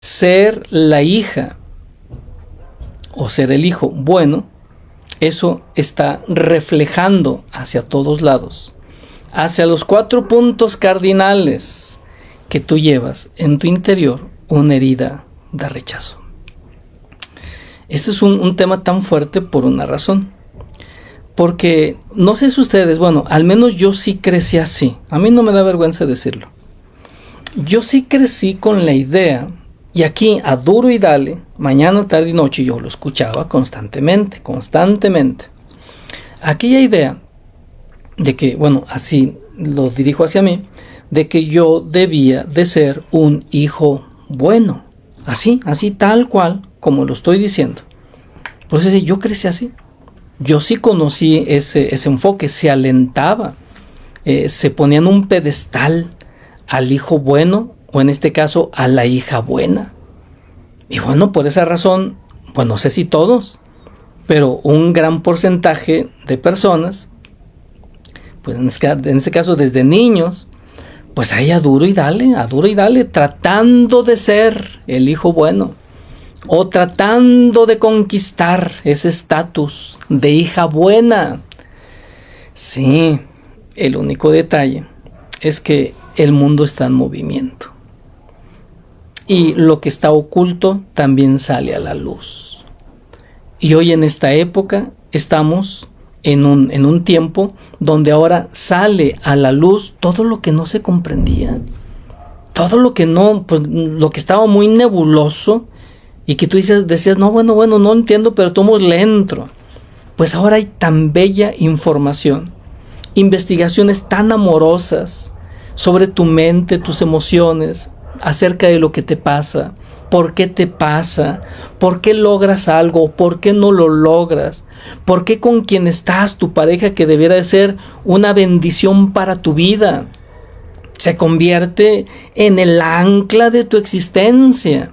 ser la hija o ser el hijo bueno, eso está reflejando hacia todos lados, hacia los cuatro puntos cardinales que tú llevas en tu interior una herida de rechazo. Este es un, un tema tan fuerte por una razón. Porque no sé si ustedes, bueno, al menos yo sí crecí así. A mí no me da vergüenza decirlo. Yo sí crecí con la idea, y aquí a duro y dale, mañana, tarde y noche yo lo escuchaba constantemente, constantemente. Aquella idea de que, bueno, así lo dirijo hacia mí, de que yo debía de ser un hijo bueno. Así, así tal cual como lo estoy diciendo. Por eso yo crecí así yo sí conocí ese, ese enfoque, se alentaba, eh, se ponía en un pedestal al hijo bueno, o en este caso a la hija buena. Y bueno, por esa razón, pues no sé si todos, pero un gran porcentaje de personas, pues en ese, caso desde niños, pues ahí a duro y dale, a duro y dale, tratando de ser el hijo bueno o tratando de conquistar ese estatus de hija buena. Sí, el único detalle es que el mundo está en movimiento. Y lo que está oculto también sale a la luz. Y hoy en esta época estamos en un, en un tiempo donde ahora sale a la luz todo lo que no se comprendía. Todo lo que no, pues lo que estaba muy nebuloso, y que tú dices, decías, no, bueno, bueno, no entiendo, pero tomo le entro. Pues ahora hay tan bella información, investigaciones tan amorosas sobre tu mente, tus emociones, acerca de lo que te pasa, por qué te pasa, por qué logras algo, por qué no lo logras, por qué con quien estás, tu pareja que debiera de ser una bendición para tu vida, se convierte en el ancla de tu existencia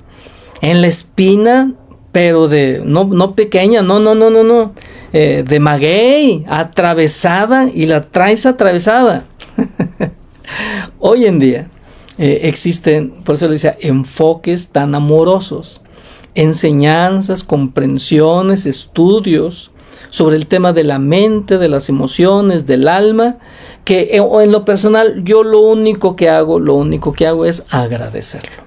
en la espina, pero de, no, no pequeña, no, no, no, no, no, eh, de maguey, atravesada y la traes atravesada. Hoy en día eh, existen, por eso le decía, enfoques tan amorosos, enseñanzas, comprensiones, estudios sobre el tema de la mente, de las emociones, del alma, que eh, en lo personal yo lo único que hago, lo único que hago es agradecerlo.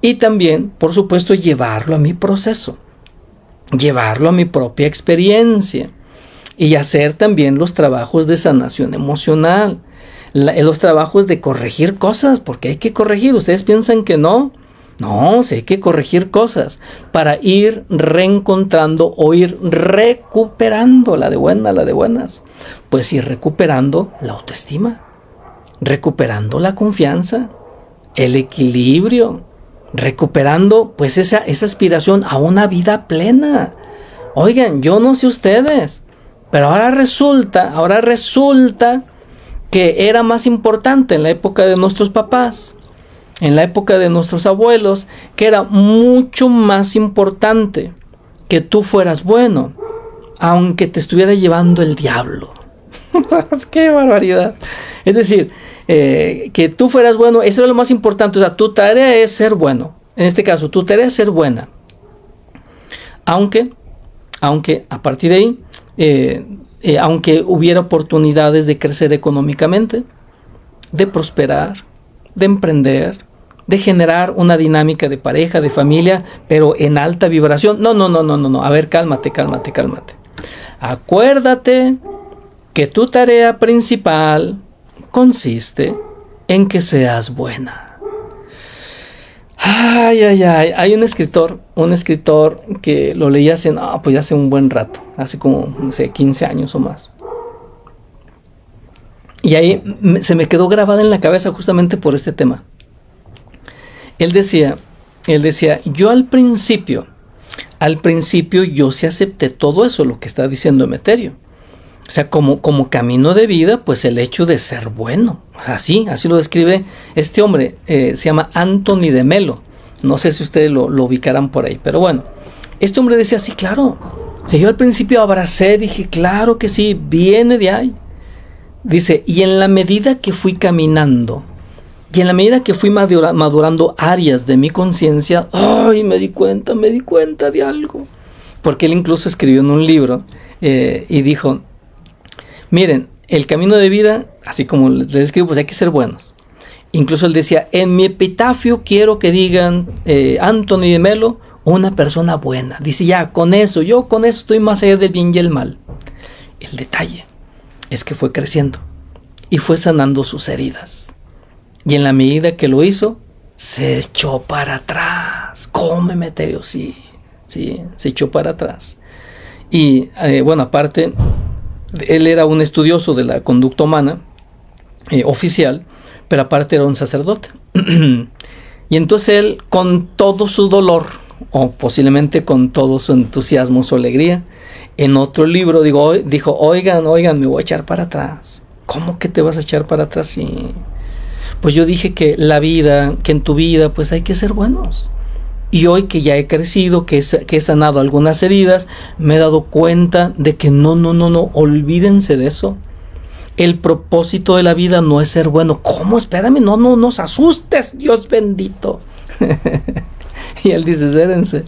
Y también, por supuesto, llevarlo a mi proceso, llevarlo a mi propia experiencia y hacer también los trabajos de sanación emocional, los trabajos de corregir cosas, porque hay que corregir. Ustedes piensan que no. No, sí hay que corregir cosas para ir reencontrando o ir recuperando la de buena, la de buenas. Pues ir recuperando la autoestima, recuperando la confianza, el equilibrio, recuperando pues esa, esa aspiración a una vida plena. Oigan, yo no sé ustedes, pero ahora resulta, ahora resulta que era más importante en la época de nuestros papás, en la época de nuestros abuelos, que era mucho más importante que tú fueras bueno, aunque te estuviera llevando el diablo. ¡Qué barbaridad! Es decir, eh, que tú fueras bueno, eso es lo más importante. O sea, tu tarea es ser bueno. En este caso, tu tarea es ser buena. Aunque, aunque a partir de ahí, eh, eh, aunque hubiera oportunidades de crecer económicamente, de prosperar, de emprender, de generar una dinámica de pareja, de familia, pero en alta vibración. No, no, no, no, no, no. A ver, cálmate, cálmate, cálmate. Acuérdate que tu tarea principal consiste en que seas buena. Ay, ay, ay. Hay un escritor, un escritor que lo leí hace, no, pues hace un buen rato, hace como, no sé, 15 años o más. Y ahí se me quedó grabada en la cabeza justamente por este tema. Él decía, él decía, yo al principio, al principio yo se acepté todo eso, lo que está diciendo Emeterio. O sea, como, como camino de vida, pues el hecho de ser bueno. O sea, así, así lo describe este hombre. Eh, se llama Anthony de Melo. No sé si ustedes lo, ubicarán por ahí, pero bueno. Este hombre decía, sí, claro. O yo al principio abracé, dije, claro que sí, viene de ahí. Dice, y en la medida que fui caminando Y en la medida que fui madurando áreas de mi conciencia, ay, me di cuenta, me di cuenta de algo. Porque él incluso escribió en un libro eh, y dijo, miren, el camino de vida, así como les escribo, pues hay que ser buenos. Incluso él decía, en mi epitafio quiero que digan eh, Anthony de Melo, una persona buena. Dice, ya, con eso, yo con eso estoy más allá del bien y el mal. El detalle es que fue creciendo y fue sanando sus heridas. Y en la medida que lo hizo, se echó para atrás. Come Meterio, sí, sí, se echó para atrás. Y eh, bueno, aparte, él era un estudioso de la conducta humana, eh, oficial, pero aparte era un sacerdote. y entonces él, con todo su dolor, o posiblemente con todo su entusiasmo, su alegría, en otro libro digo, dijo, oigan, oigan, me voy a echar para atrás. ¿Cómo que te vas a echar para atrás? Sí pues yo dije que la vida, que en tu vida, pues hay que ser buenos. Y hoy que ya he crecido, que he, que he sanado algunas heridas, me he dado cuenta de que no, no, no, no, olvídense de eso. El propósito de la vida no es ser bueno. ¿Cómo? Espérame, no, no nos asustes, Dios bendito. y él dice, sérense.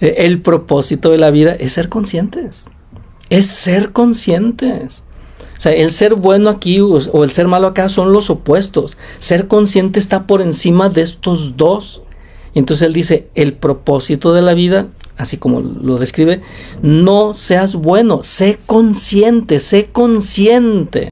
Eh, el propósito de la vida es ser conscientes. Es ser conscientes. O sea, el ser bueno aquí o, el ser malo acá son los opuestos. Ser consciente está por encima de estos dos. Entonces él dice, el propósito de la vida, así como lo describe, no seas bueno, sé consciente, sé consciente.